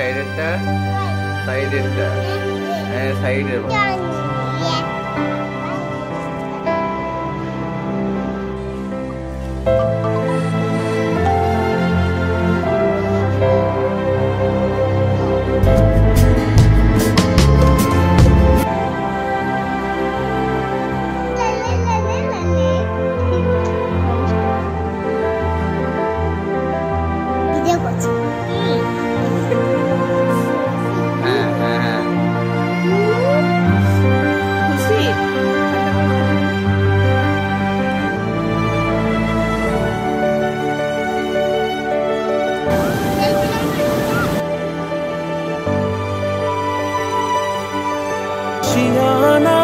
సైడ్ ఎట్ట సైడ్ ఎట్ట సైడ్ जियाना